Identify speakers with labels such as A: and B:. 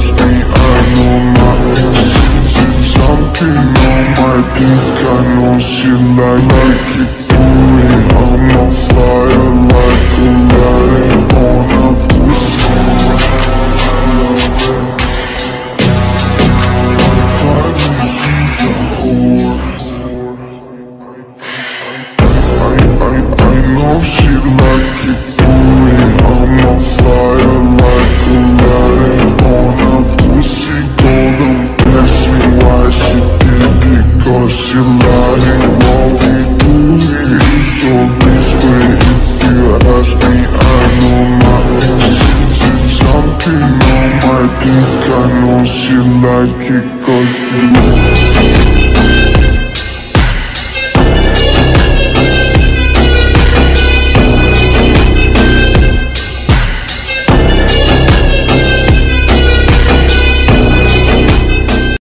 A: I know my on my dick, like it. Because your won't be doing So discreet if you ask me I know my on my dick I know she like it cause you